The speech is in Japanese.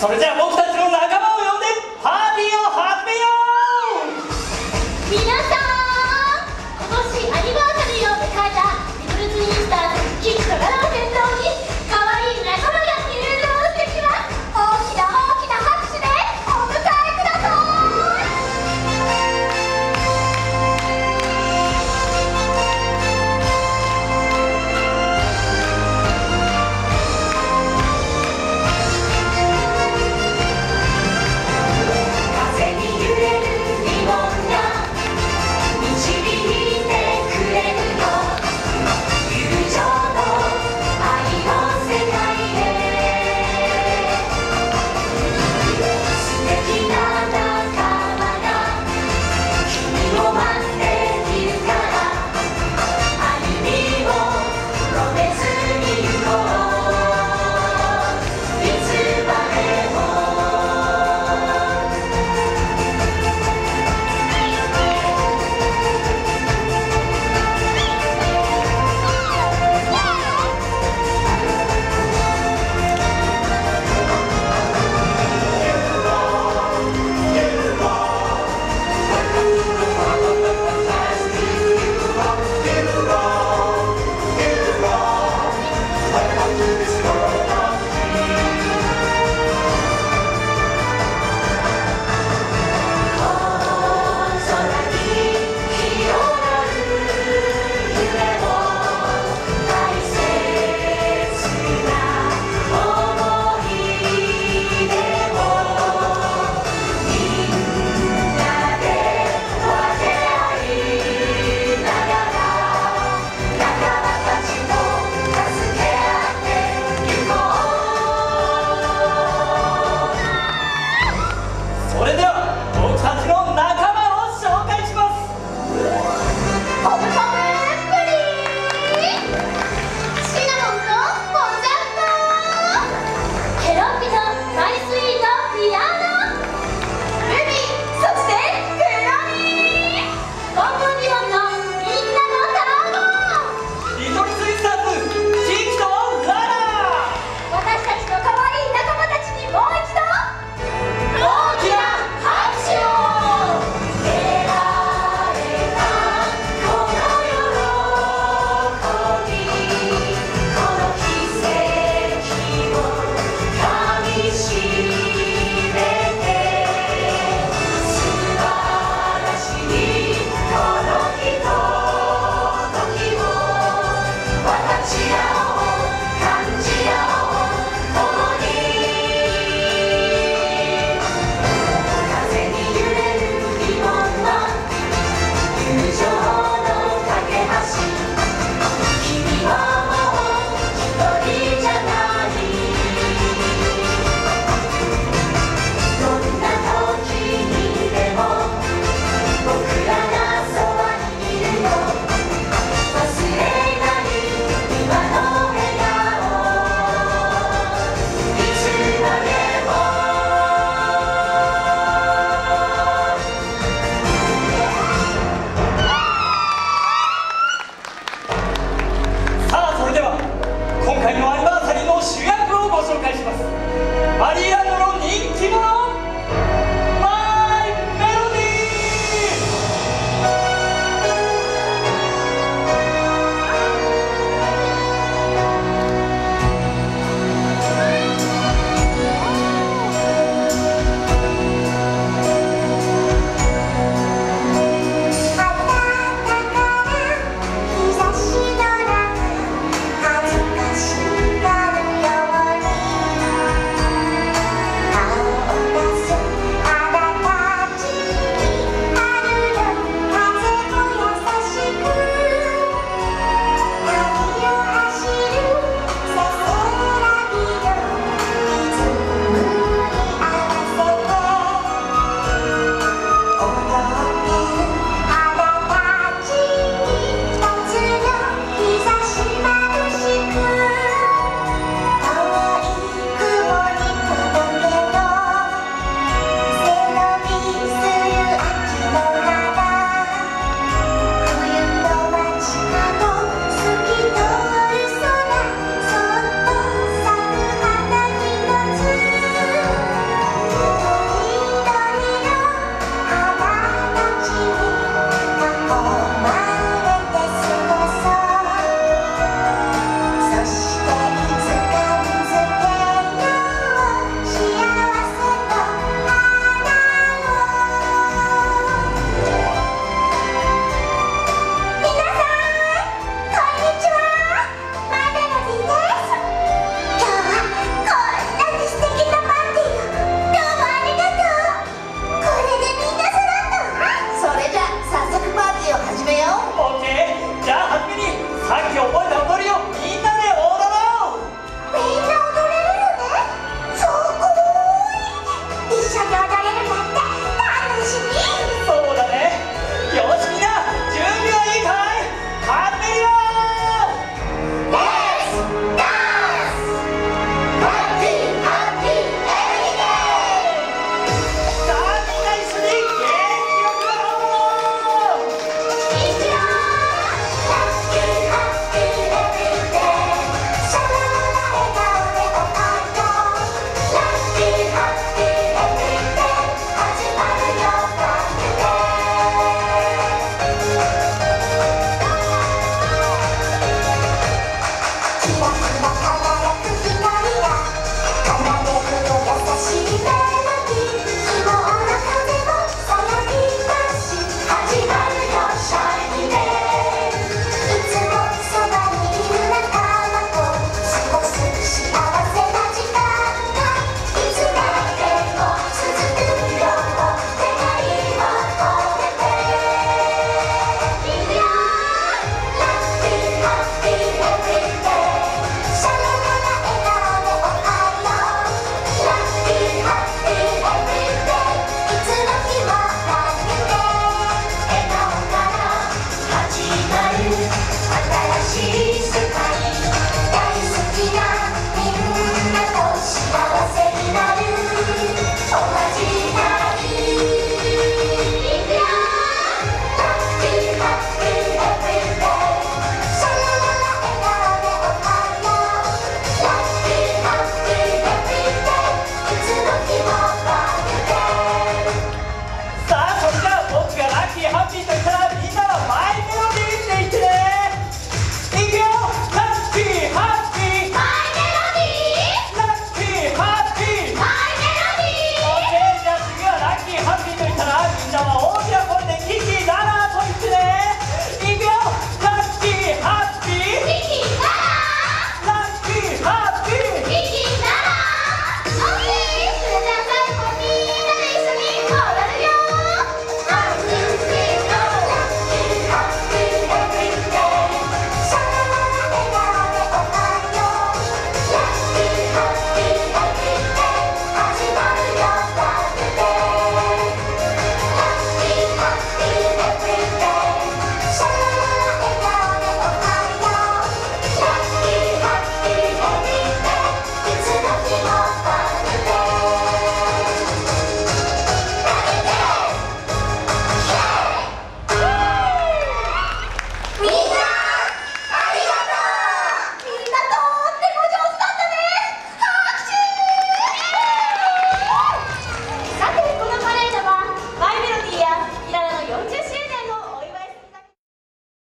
それじゃあ僕たちの仲